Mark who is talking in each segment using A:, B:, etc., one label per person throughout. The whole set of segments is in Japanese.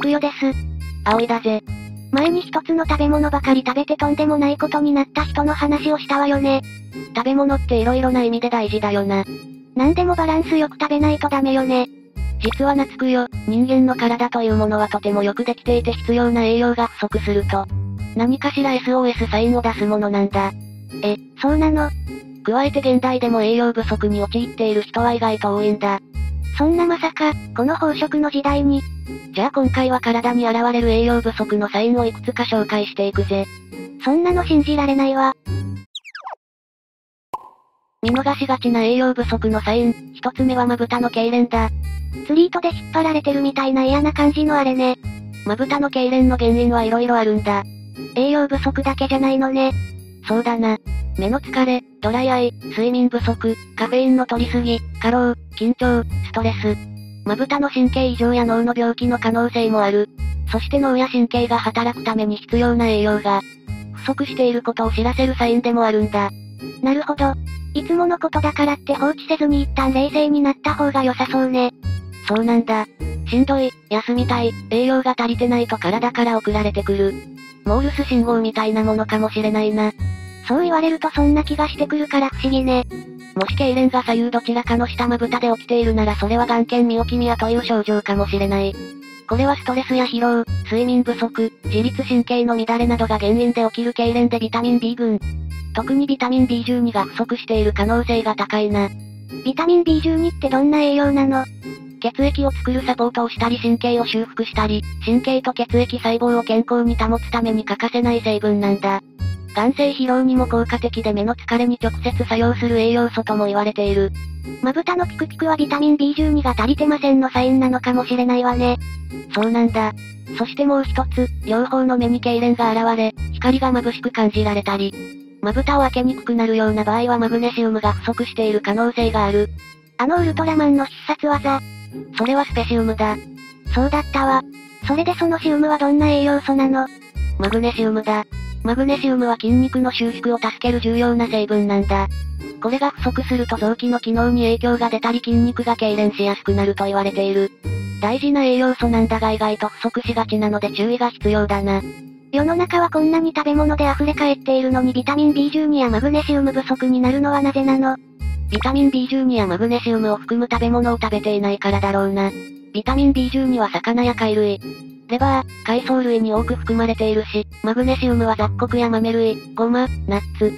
A: くよです。
B: 葵だぜ。
A: 前に一つの食べ物ばかり食べてとんでもないことになった人の話をしたわよね。
B: 食べ物って色々な意味で大事だよな。
A: 何でもバランスよく食べないとダメよね。
B: 実は夏くよ、人間の体というものはとてもよくできていて必要な栄養が不足すると、何かしら SOS サインを出すものなんだ。
A: え、そうなの？
B: 加えて現代でも栄養不足に陥っている人は意外と多いんだ。
A: そんなまさか、この飽食の時代に。
B: じゃあ今回は体に現れる栄養不足のサインをいくつか紹介していくぜ。
A: そんなの信じられないわ。
B: 見逃しがちな栄養不足のサイン、一つ目はまぶたの痙攣だ。
A: 釣り糸で引っ張られてるみたいな嫌な感じのあれね。
B: まぶたの痙攣の原因はいろいろあるんだ。
A: 栄養不足だけじゃないのね。
B: そうだな。目の疲れ、ドライアイ、睡眠不足、カフェインの取りすぎ、過労、緊張、ストレス。まぶたの神経異常や脳の病気の可能性もある。そして脳や神経が働くために必要な栄養が、不足していることを知らせるサインでもあるんだ。
A: なるほど。いつものことだからって放置せずに一旦冷静になった方が良さそうね。
B: そうなんだ。しんどい、休みたい、栄養が足りてないと体から送られてくる。モールス信号みたいなものかもしれないな。
A: そう言われるとそんな気がしてくるから不思議ね。
B: もし痙攣が左右どちらかの下まぶたで起きているならそれは眼瞼ミオキミアという症状かもしれない。これはストレスや疲労、睡眠不足、自律神経の乱れなどが原因で起きる痙攣でビタミン B 群。特にビタミン B12 が不足している可能性が高いな。
A: ビタミン B12 ってどんな栄養なの？
B: 血液を作るサポートをしたり神経を修復したり、神経と血液細胞を健康に保つために欠かせない成分なんだ。眼性疲労にも効果的で目の疲れに直接作用する栄養素とも言われている。
A: まぶたのピクピクはビタミン B12 が足りてませんのサインなのかもしれないわね。
B: そうなんだ。そしてもう一つ、両方の目に痙攣が現れ、光が眩しく感じられたり、まぶたを開けにくくなるような場合はマグネシウムが不足している可能性がある。
A: あのウルトラマンの必殺技。
B: それはスペシウムだ。
A: そうだったわ。それでそのシウムはどんな栄養素なの？
B: マグネシウムだ。マグネシウムは筋肉の収縮を助ける重要な成分なんだ。これが不足すると臓器の機能に影響が出たり筋肉が痙攣しやすくなると言われている。大事な栄養素なんだが意外と不足しがちなので注意が必要だな。
A: 世の中はこんなに食べ物で溢れ返っているのにビタミン B12 やマグネシウム不足になるのはなぜなの？
B: ビタミン B12 やマグネシウムを含む食べ物を食べていないからだろうな。ビタミン B12 は魚や貝類、レバー、海藻類に多く含まれているし、マグネシウムは雑穀や豆類、ごま、ナッツ、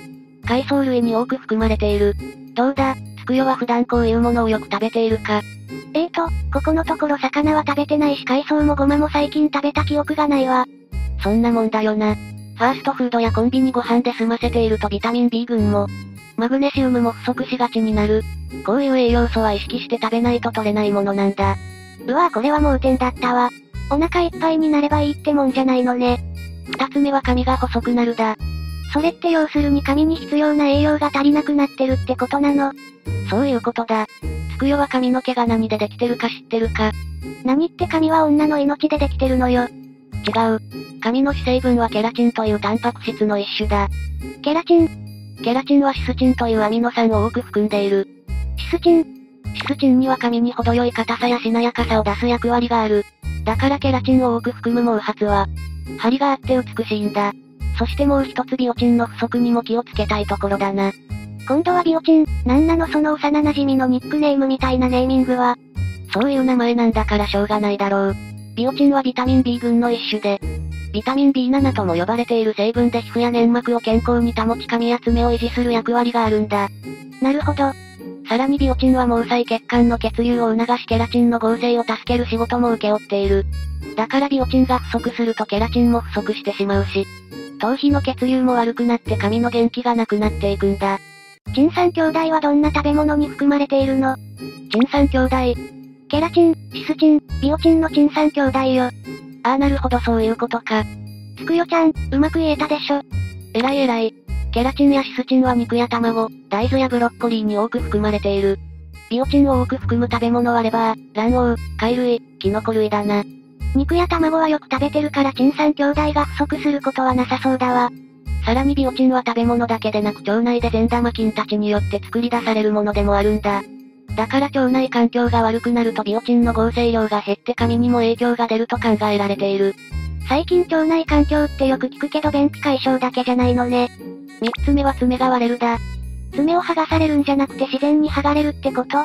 B: 海藻類に多く含まれている。どうだ、つくよは普段こういうものをよく食べているか
A: えーと、ここのところ魚は食べてないし海藻もごまも最近食べた記憶がないわ。
B: そんなもんだよな。ファーストフードやコンビニご飯で済ませているとビタミン B 群も、マグネシウムも不足しがちになる。こういう栄養素は意識して食べないと取れないものなんだ。
A: うわぁこれは盲点だったわ。お腹いっぱいになればいいってもんじゃないのね。
B: 二つ目は髪が細くなるだ。
A: それって要するに髪に必要な栄養が足りなくなってるってことなの
B: そういうことだ。つくよは髪の毛が何でできてるか知ってるか
A: 何って髪は女の命でできてるのよ。
B: 違う。髪の主成分はケラチンというタンパク質の一種だ。
A: ケラチン
B: ケラチンはシスチンというアミノ酸を多く含んでいる。
A: シスチン
B: シスチンには髪に程よい硬さやしなやかさを出す役割がある。だからケラチンを多く含む毛髪は、張りがあって美しいんだ。そしてもう一つビオチンの不足にも気をつけたいところだな。
A: 今度はビオチン、なんなのその幼馴染のニックネームみたいなネーミングは。
B: そういう名前なんだからしょうがないだろう。ビオチンはビタミン B 群の一種で、ビタミン B7 とも呼ばれている成分で皮膚や粘膜を健康に保ち髪や爪を維持する役割があるんだ。
A: なるほど。
B: さらにビオチンは毛細血管の血流を促しケラチンの合成を助ける仕事も請け負っている。だからビオチンが不足するとケラチンも不足してしまうし、頭皮の血流も悪くなって髪の元気がなくなっていくんだ。
A: チン酸兄弟はどんな食べ物に含まれているの？
B: チン酸兄弟。
A: ケラチン、シスチン、ビオチンのチン酸兄弟よ。
B: ああなるほどそういうことか。
A: つくよちゃん、うまく言えたでしょ？
B: えらいえらい。ケラチンやシスチンは肉や卵、大豆やブロッコリーに多く含まれている。ビオチンを多く含む食べ物はレバー、卵黄、貝類、キノコ類だな。
A: 肉や卵はよく食べてるからチン酸兄弟が不足することはなさそうだわ。
B: さらにビオチンは食べ物だけでなく腸内で善玉菌たちによって作り出されるものでもあるんだ。だから腸内環境が悪くなるとビオチンの合成量が減って髪にも影響が出ると考えられている。
A: 最近腸内環境ってよく聞くけど便秘解消だけじゃないのね。
B: 三つ目は爪が割れるだ。
A: 爪を剥がされるんじゃなくて自然に剥がれるってこと？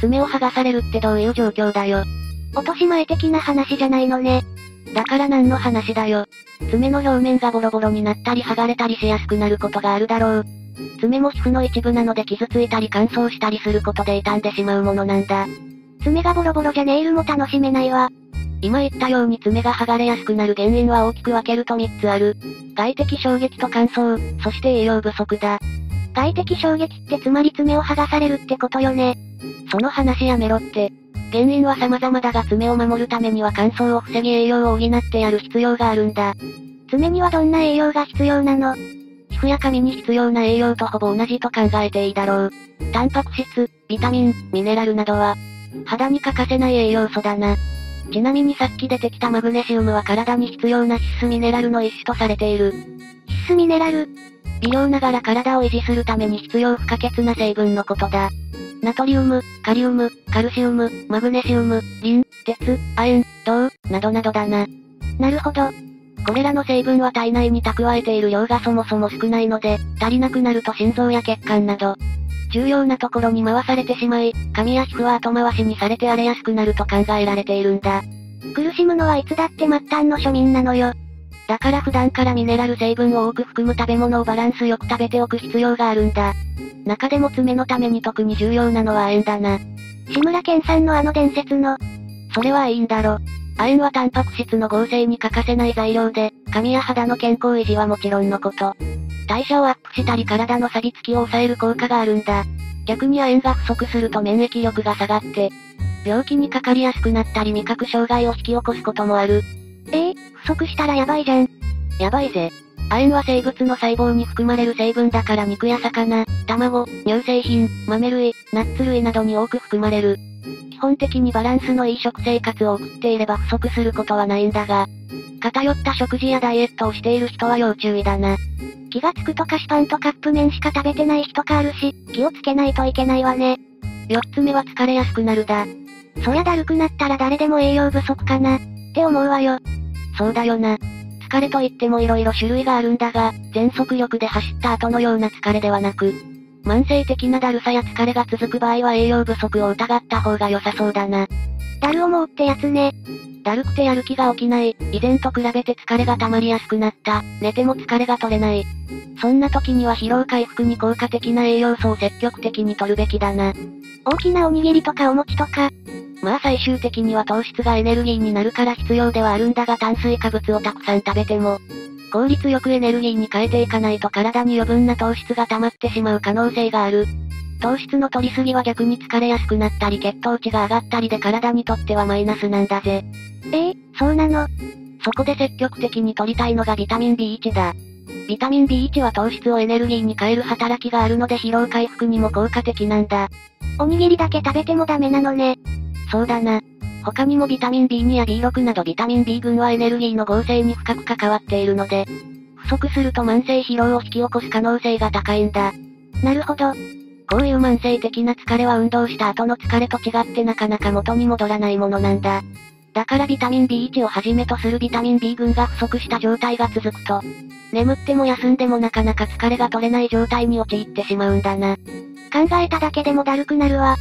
B: 爪を剥がされるってどういう状況だよ？
A: 落とし前的な話じゃないのね。
B: だから何の話だよ？爪の表面がボロボロになったり剥がれたりしやすくなることがあるだろう。爪も皮膚の一部なので傷ついたり乾燥したりすることで傷んでしまうものなんだ。
A: 爪がボロボロじゃネイルも楽しめないわ。
B: 今言ったように爪が剥がれやすくなる原因は大きく分けると3つある。外的衝撃と乾燥、そして栄養不足だ。
A: 外的衝撃ってつまり爪を剥がされるってことよね。
B: その話やめろって。原因は様々だが爪を守るためには乾燥を防ぎ栄養を補ってやる必要があるんだ。
A: 爪にはどんな栄養が必要なの？
B: 皮膚や髪に必要な栄養とほぼ同じと考えていいだろう。タンパク質、ビタミン、ミネラルなどは、肌に欠かせない栄養素だな。ちなみにさっき出てきたマグネシウムは体に必要な必須ミネラルの一種とされている。
A: 必須ミネラル？
B: 微量ながら体を維持するために必要不可欠な成分のことだ。ナトリウム、カリウム、カルシウム、マグネシウム、リン、鉄、亜鉛、銅、などなどだな。
A: なるほど。
B: これらの成分は体内に蓄えている量がそもそも少ないので、足りなくなると心臓や血管など、重要なところに回されてしまい、髪や皮膚は後回しにされて荒れやすくなると考えられているんだ。
A: 苦しむのはいつだって末端の庶民なのよ。
B: だから普段からミネラル成分を多く含む食べ物をバランスよく食べておく必要があるんだ。中でも爪のために特に重要なのは亜鉛だな。
A: 志村けんさんのあの伝説の。
B: それはいいんだろ。亜鉛はタンパク質の合成に欠かせない材料で、髪や肌の健康維持はもちろんのこと。代謝をアップしたり体の錆びつきを抑える効果があるんだ。逆に亜鉛が不足すると免疫力が下がって、病気にかかりやすくなったり味覚障害を引き起こすこともある。
A: ええー、不足したらやばいじゃん。
B: やばいぜ。亜鉛は生物の細胞に含まれる成分だから肉や魚、卵、乳製品、豆類、ナッツ類などに多く含まれる。基本的にバランスのいい食生活を送っていれば不足することはないんだが、偏った食事やダイエットをしている人は要注意だな。
A: 気がつくと菓子パンとカップ麺しか食べてない日とかあるし、気をつけないといけないわね。
B: 四つ目は疲れやすくなるだ。
A: そりゃだるくなったら誰でも栄養不足かな、って思うわよ。
B: そうだよな。疲れといっても色々種類があるんだが、全速力で走った後のような疲れではなく、慢性的なだるさや疲れが続く場合は栄養不足を疑った方が良さそうだな。
A: だる思うってやつね。
B: だるくてやる気が起きない、以前と比べて疲れが溜まりやすくなった、寝ても疲れが取れない。そんな時には疲労回復に効果的な栄養素を積極的に取るべきだな。
A: 大きなおにぎりとかお餅とか、
B: まあ最終的には糖質がエネルギーになるから必要ではあるんだが炭水化物をたくさん食べても、効率よくエネルギーに変えていかないと体に余分な糖質が溜まってしまう可能性がある。糖質の取りすぎは逆に疲れやすくなったり血糖値が上がったりで体にとってはマイナスなんだぜ。
A: ええー、そうなの？
B: そこで積極的に取りたいのがビタミン B1 だ。ビタミン B1 は糖質をエネルギーに変える働きがあるので疲労回復にも効果的なんだ。
A: おにぎりだけ食べてもダメなのね。
B: そうだな。他にもビタミン B2 や B6 などビタミン B 群はエネルギーの合成に深く関わっているので、不足すると慢性疲労を引き起こす可能性が高いんだ。
A: なるほど。
B: こういう慢性的な疲れは運動した後の疲れと違ってなかなか元に戻らないものなんだ。だからビタミン B1 をはじめとするビタミン B 群が不足した状態が続くと、眠っても休んでもなかなか疲れが取れない状態に陥ってしまうんだな。
A: 考えただけでもだるくなるわ。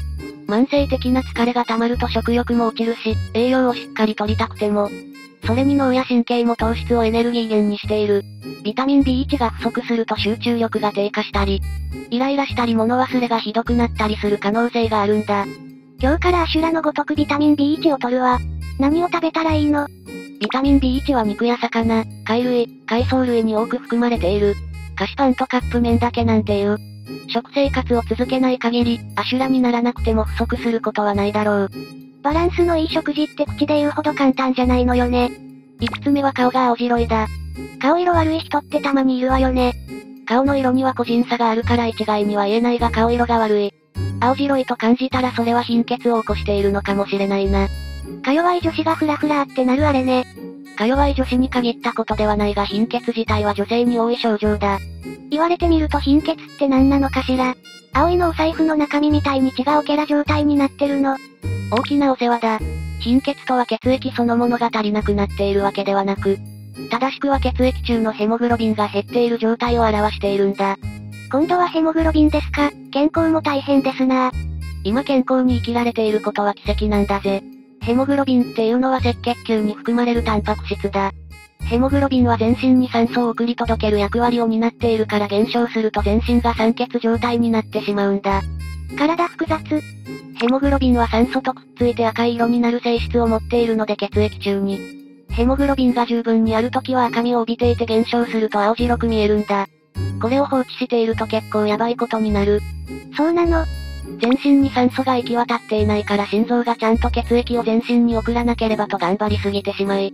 B: 慢性的な疲れが溜まると食欲も落ちるし、栄養をしっかり取りたくても、それに脳や神経も糖質をエネルギー源にしている。ビタミン B1 が不足すると集中力が低下したり、イライラしたり物忘れがひどくなったりする可能性があるんだ。
A: 今日からアシュラのごとくビタミン B1 を取るわ。何を食べたらいいの？
B: ビタミン B1 は肉や魚、貝類、海藻類に多く含まれている。菓子パンとカップ麺だけなんていう。食生活を続けない限り、アシュラにならなくても不足することはないだろう。
A: バランスのいい食事って口で言うほど簡単じゃないのよね。
B: 5つ目は顔が青白いだ。
A: 顔色悪い人ってたまにいるわよね。
B: 顔の色には個人差があるから一概には言えないが顔色が悪い。青白いと感じたらそれは貧血を起こしているのかもしれないな。
A: か弱い女子がフラフラってなるあれね。
B: か弱い女子に限ったことではないが貧血自体は女性に多い症状だ。
A: 言われてみると貧血って何なのかしら。葵のお財布の中身みたいに血がオケラ状態になってるの。
B: 大きなお世話だ。貧血とは血液そのものが足りなくなっているわけではなく、正しくは血液中のヘモグロビンが減っている状態を表しているんだ。
A: 今度はヘモグロビンですか？健康も大変ですな
B: 今健康に生きられていることは奇跡なんだぜ。ヘモグロビンっていうのは赤血球に含まれるタンパク質だ。ヘモグロビンは全身に酸素を送り届ける役割を担っているから減少すると全身が酸欠状態になってしまうんだ。
A: 体複雑。
B: ヘモグロビンは酸素とくっついて赤い色になる性質を持っているので血液中に。ヘモグロビンが十分にある時は赤みを帯びていて減少すると青白く見えるんだ。これを放置していると結構やばいことになる。
A: そうなの
B: 全身に酸素が行き渡っていないから心臓がちゃんと血液を全身に送らなければと頑張りすぎてしまい、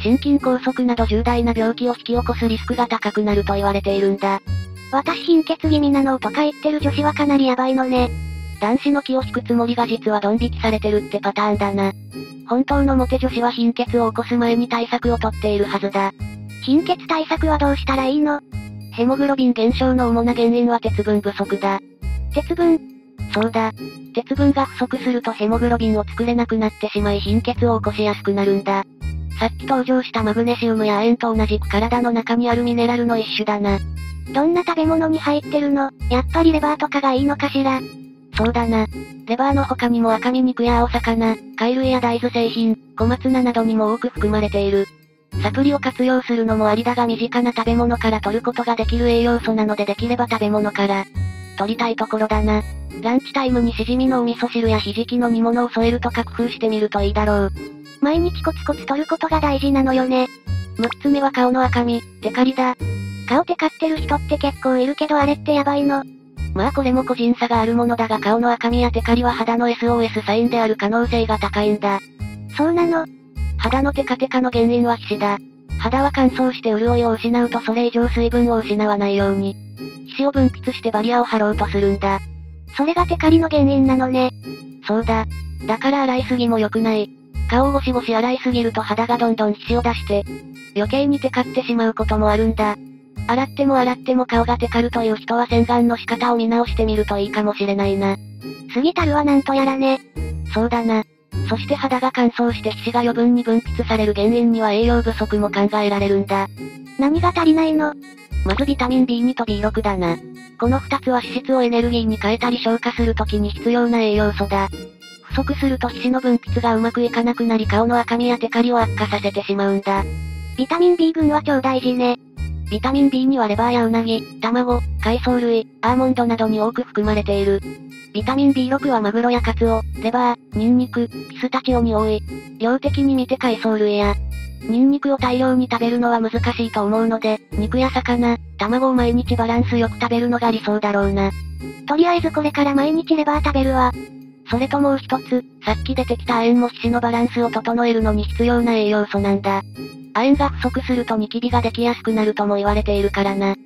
B: 心筋梗塞など重大な病気を引き起こすリスクが高くなると言われているんだ。
A: 私貧血気味なのとか言ってる女子はかなりヤバいのね。
B: 男子の気を引くつもりが実はドン引きされてるってパターンだな。本当のモテ女子は貧血を起こす前に対策をとっているはずだ。
A: 貧血対策はどうしたらいいの？
B: ヘモグロビン減少の主な原因は鉄分不足だ。
A: 鉄分
B: そうだ。鉄分が不足するとヘモグロビンを作れなくなってしまい貧血を起こしやすくなるんだ。さっき登場したマグネシウムや亜鉛と同じく体の中にあるミネラルの一種だな。
A: どんな食べ物に入ってるの？やっぱりレバーとかがいいのかしら？
B: そうだな。レバーの他にも赤身肉や青魚、貝類や大豆製品、小松菜などにも多く含まれている。サプリを活用するのもありだが身近な食べ物から取ることができる栄養素なのでできれば食べ物から、取りたいところだな。ランチタイムにしじみのお味噌汁やひじきの煮物を添えるとか工夫してみるといいだろう。
A: 毎日コツコツ取ることが大事なのよね。
B: 6つ目は顔の赤み、テカリだ。
A: 顔テカってる人って結構いるけどあれってやばいの。
B: まあこれも個人差があるものだが顔の赤みやテカリは肌の SOS サインである可能性が高いんだ。
A: そうなの
B: 肌のテカテカの原因は皮脂だ。肌は乾燥して潤いを失うとそれ以上水分を失わないように、皮脂を分泌してバリアを張ろうとするんだ。
A: それがテカリの原因なのね。
B: そうだ。だから洗いすぎも良くない。顔をゴシゴシ洗いすぎると肌がどんどん皮脂を出して、余計にテカってしまうこともあるんだ。洗っても洗っても顔がテカるという人は洗顔の仕方を見直してみるといいかもしれないな。
A: 過ぎたるはなんとやらね。
B: そうだな。そして肌が乾燥して皮脂が余分に分泌される原因には栄養不足も考えられるんだ。
A: 何が足りないの？
B: まずビタミン B2 と B6 だな。この2つは脂質をエネルギーに変えたり消化するときに必要な栄養素だ。不足すると皮脂の分泌がうまくいかなくなり顔の赤みやテカリを悪化させてしまうんだ。
A: ビタミン B 群は超大事ね。
B: ビタミン B にはレバーやウナギ、卵、海藻類、アーモンドなどに多く含まれている。ビタミン B6 はマグロやカツオ、レバー、ニンニク、ピスタチオに多い。量的に見て海藻類や、ニンニクを大量に食べるのは難しいと思うので、肉や魚、卵を毎日バランスよく食べるのが理想だろうな。
A: とりあえずこれから毎日レバー食べるわ。
B: それともう一つ、さっき出てきた亜鉛も皮脂のバランスを整えるのに必要な栄養素なんだ。亜鉛が不足するとニキビができやすくなるとも言われているからな。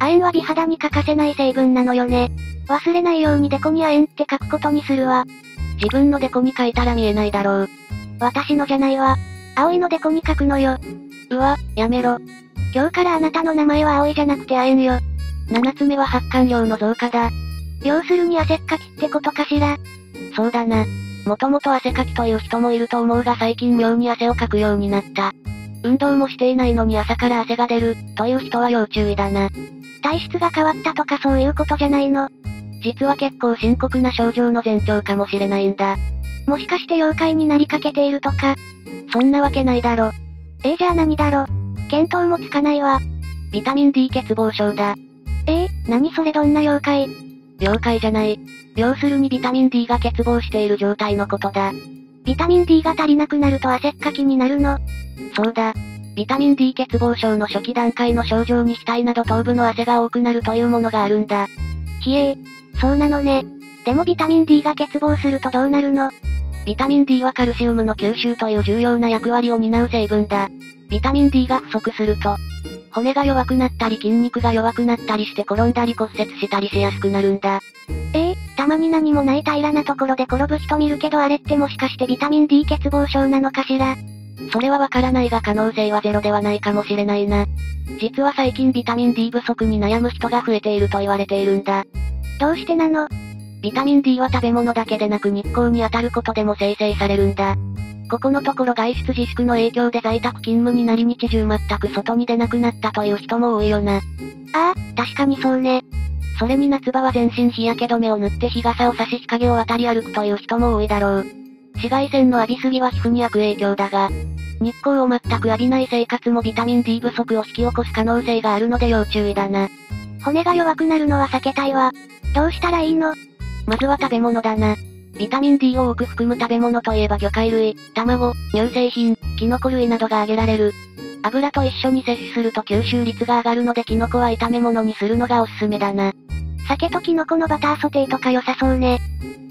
A: 亜鉛は美肌に欠かせない成分なのよね。忘れないようにデコに亜鉛って書くことにするわ。
B: 自分のデコに書いたら見えないだろう。
A: 私のじゃないわ。葵のデコに書くのよ。
B: うわ、やめろ。
A: 今日からあなたの名前は葵じゃなくて亜鉛よ。
B: 七つ目は発汗量の増加だ。
A: 要するに汗っかきってことかしら。
B: そうだな。もともと汗かきという人もいると思うが最近妙に汗をかくようになった。運動もしていないのに朝から汗が出る、という人は要注意だな。
A: 体質が変わったとかそういうことじゃないの。
B: 実は結構深刻な症状の前兆かもしれないんだ。
A: もしかして妖怪になりかけているとか。
B: そんなわけないだろ。
A: えー、じゃあ何だろ見当もつかないわ。
B: ビタミン D 欠乏症だ。
A: えー、何それどんな妖怪
B: 妖怪じゃない。要するにビタミン D が欠乏している状態のことだ。
A: ビタミン D が足りなくなると汗っかきになるの
B: そうだ。ビタミン D 欠乏症の初期段階の症状に額など頭部の汗が多くなるというものがあるんだ。
A: ひえー、そうなのね。でもビタミン D が欠乏するとどうなるの？
B: ビタミン D はカルシウムの吸収という重要な役割を担う成分だ。ビタミン D が不足すると、骨が弱くなったり筋肉が弱くなったりして転んだり骨折したりしやすくなるんだ。
A: ええー、たまに何もない平らなところで転ぶ人見るけどあれってもしかしてビタミン D 欠乏症なのかしら？
B: それはわからないが可能性はゼロではないかもしれないな。実は最近ビタミン D 不足に悩む人が増えていると言われているんだ。
A: どうしてなの？
B: ビタミン D は食べ物だけでなく日光に当たることでも生成されるんだ。ここのところ外出自粛の影響で在宅勤務になり日中全く外に出なくなったという人も多いよな。あ
A: あ、確かにそうね。
B: それに夏場は全身日焼け止めを塗って日傘を差し日陰を渡り歩くという人も多いだろう。紫外線の浴びすぎは皮膚に悪影響だが、日光を全く浴びない生活もビタミン D 不足を引き起こす可能性があるので要注意だな。
A: 骨が弱くなるのは避けたいわ。どうしたらいいの？
B: まずは食べ物だな。ビタミン D を多く含む食べ物といえば魚介類、卵、乳製品、キノコ類などが挙げられる。油と一緒に摂取すると吸収率が上がるのでキノコは炒め物にするのがおすすめだな。
A: 酒とキノコのバターソテーとか良さそうね。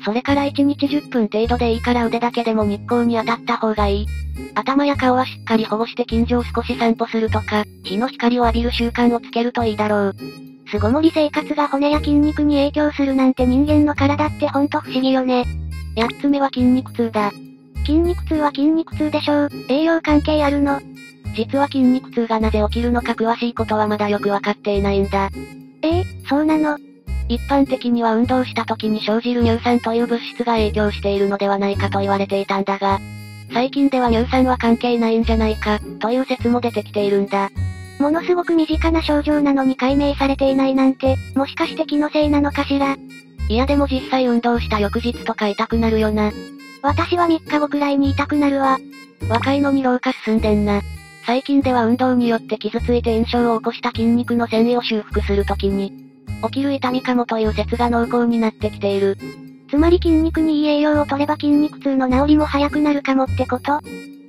B: それから1日10分程度でいいから腕だけでも日光に当たった方がいい。頭や顔はしっかり保護して近所を少し散歩するとか、日の光を浴びる習慣をつけるといいだろう。
A: 巣ごもり生活が骨や筋肉に影響するなんて人間の体ってほんと不思議よね。
B: 8つ目は筋肉痛だ。
A: 筋肉痛は筋肉痛でしょう。栄養関係あるの。
B: 実は筋肉痛がなぜ起きるのか詳しいことはまだよくわかっていないんだ。
A: ええそうなの？
B: 一般的には運動した時に生じる乳酸という物質が影響しているのではないかと言われていたんだが、最近では乳酸は関係ないんじゃないか、という説も出てきているんだ。
A: ものすごく身近な症状なのに解明されていないなんて、もしかして気のせいなのかしら？
B: いやでも実際運動した翌日とか痛くなるよな。
A: 私は3日後くらいに痛くなるわ。
B: 若いのに老化進んでんな。最近では運動によって傷ついて炎症を起こした筋肉の繊維を修復するときに、起きる痛みかもという説が濃厚になってきている。
A: つまり筋肉にいい栄養を取れば筋肉痛の治りも早くなるかもってこと？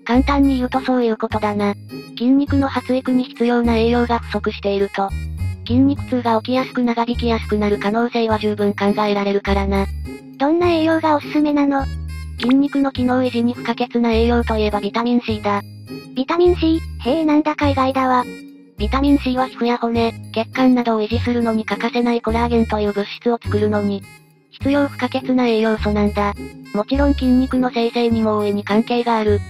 B: 簡単に言うとそういうことだな。筋肉の発育に必要な栄養が不足していると、筋肉痛が起きやすく長引きやすくなる可能性は十分考えられるからな。
A: どんな栄養がおすすめなの？
B: 筋肉の機能維持に不可欠な栄養といえばビタミン C だ。
A: ビタミン C? へえなんだか意外だわ。
B: ビタミン C は皮膚や骨、血管などを維持するのに欠かせないコラーゲンという物質を作るのに、必要不可欠な栄養素なんだ。もちろん筋肉の生成にも大いに関係がある。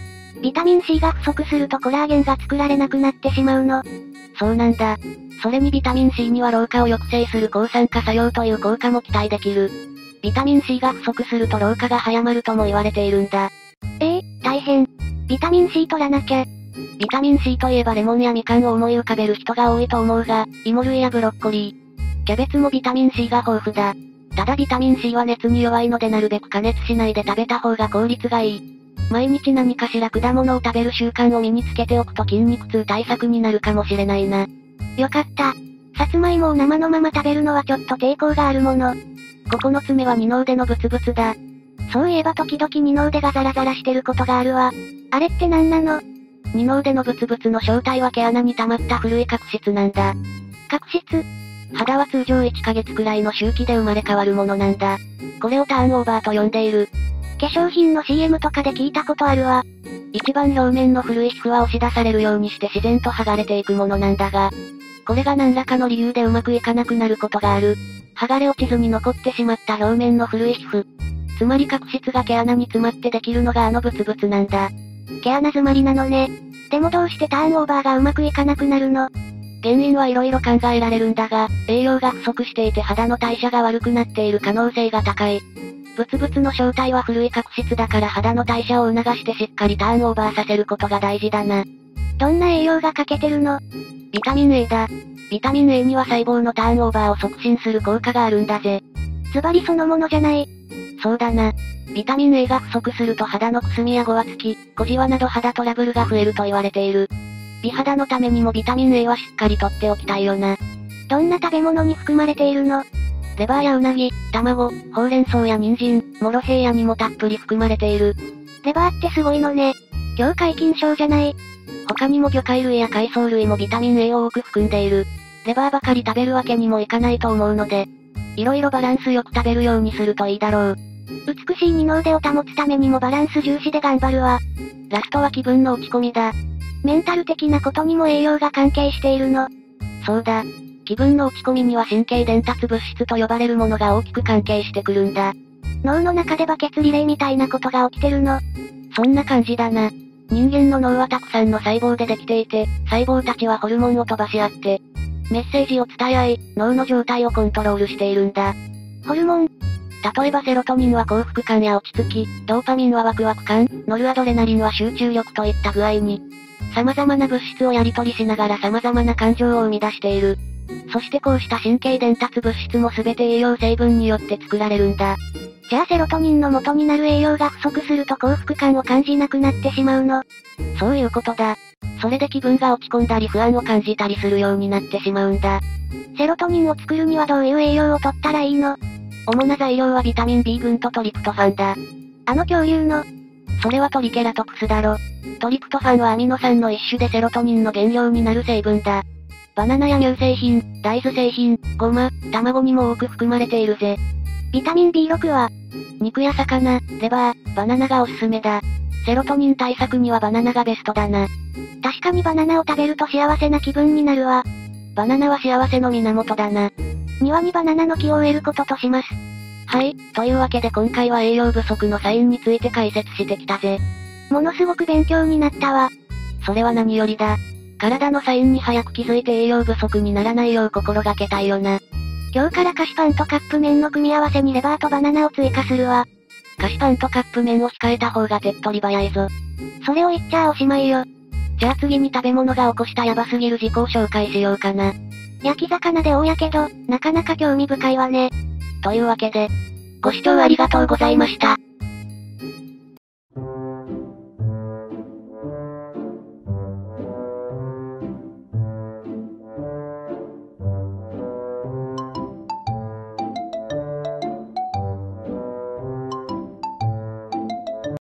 A: ビタミン C が不足するとコラーゲンが作られなくなってしまうの。
B: そうなんだ。それにビタミン C には老化を抑制する抗酸化作用という効果も期待できる。ビタミン C が不足すると老化が早まるとも言われているんだ。
A: ええー、大変。ビタミン C 取らなきゃ。
B: ビタミン C といえばレモンやみかんを思い浮かべる人が多いと思うが、芋類やブロッコリー、キャベツもビタミン C が豊富だ。ただビタミン C は熱に弱いのでなるべく加熱しないで食べた方が効率がいい。毎日何かしら果物を食べる習慣を身につけておくと筋肉痛対策になるかもしれないな。
A: よかった。さつまいもを生のまま食べるのはちょっと抵抗があるもの。
B: 9つ目は二の腕のブツブツだ。
A: そういえば時々二の腕がザラザラしてることがあるわ。あれって何なの？
B: 二の腕のブツブツの正体は毛穴に溜まった古い角質なんだ。
A: 角質
B: 肌は通常1ヶ月くらいの周期で生まれ変わるものなんだ。これをターンオーバーと呼んでいる。
A: 化粧品の CM とかで聞いたことあるわ。
B: 一番表面の古い皮膚は押し出されるようにして自然と剥がれていくものなんだが、これが何らかの理由でうまくいかなくなることがある。剥がれ落ちずに残ってしまった表面の古い皮膚。つまり角質が毛穴に詰まってできるのがあのブツブツなんだ。
A: 毛穴詰まりなのね。でもどうしてターンオーバーがうまくいかなくなるの？
B: 原因はいろいろ考えられるんだが、栄養が不足していて肌の代謝が悪くなっている可能性が高い。ブツブツの正体は古い角質だから肌の代謝を促してしっかりターンオーバーさせることが大事だな。
A: どんな栄養が欠けてるの？
B: ビタミン A だ。ビタミン A には細胞のターンオーバーを促進する効果があるんだぜ。
A: ズバリそのものじゃない。
B: そうだな。ビタミン A が不足すると肌のくすみやごわつき、小じわなど肌トラブルが増えると言われている。美肌のためにもビタミン A はしっかりとっておきたいよな。
A: どんな食べ物に含まれているの？
B: レバーやうなぎ、卵、ほうれん草や人参、モロヘイヤにもたっぷり含まれている。
A: レバーってすごいのね。境界筋症じゃない。
B: 他にも魚介類や海藻類もビタミン A を多く含んでいる。レバーばかり食べるわけにもいかないと思うので、いろいろバランスよく食べるようにするといいだろう。
A: 美しい二の腕を保つためにもバランス重視で頑張るわ。
B: ラストは気分の落ち込みだ。
A: メンタル的なことにも栄養が関係しているの。
B: そうだ。気分の落ち込みには神経伝達物質と呼ばれるものが大きく関係してくるんだ。
A: 脳の中でバケツリレーみたいなことが起きてるの。
B: そんな感じだな。人間の脳はたくさんの細胞でできていて、細胞たちはホルモンを飛ばし合って、メッセージを伝え合い、脳の状態をコントロールしているんだ。
A: ホルモン。
B: 例えばセロトニンは幸福感や落ち着き、ドーパミンはワクワク感、ノルアドレナリンは集中力といった具合に、様々な物質をやり取りしながら様々な感情を生み出している。そしてこうした神経伝達物質も全て栄養成分によって作られるんだ。
A: じゃあセロトニンの元になる栄養が不足すると幸福感を感じなくなってしまうの
B: そういうことだ。それで気分が落ち込んだり不安を感じたりするようになってしまうんだ。
A: セロトニンを作るにはどういう栄養を取ったらいいの？
B: 主な材料はビタミン B 群とトリプトファンだ。
A: あの恐竜の。
B: それはトリケラトプスだろ。トリプトファンはアミノ酸の一種でセロトニンの原料になる成分だ。バナナや乳製品、大豆製品、ごま、卵にも多く含まれているぜ。
A: ビタミン B6 は、
B: 肉や魚、レバー、バナナがおすすめだ。セロトニン対策にはバナナがベストだな。
A: 確かにバナナを食べると幸せな気分になるわ。
B: バナナは幸せの源だな。
A: 庭にバナナの木を植えることとします。
B: はい、というわけで今回は栄養不足のサインについて解説してきたぜ。
A: ものすごく勉強になったわ。
B: それは何よりだ。体のサインに早く気づいて栄養不足にならないよう心がけたいよな。
A: 今日から菓子パンとカップ麺の組み合わせにレバーとバナナを追加するわ。
B: 菓子パンとカップ麺を控えた方が手っ取り早いぞ。
A: それを言っちゃおしまいよ。
B: じゃあ次に食べ物が起こしたヤバすぎる事故を紹介しようかな。
A: 焼き魚で大やけど、なかなか興味深いわね。
B: というわけで、ご視聴ありがとうございました。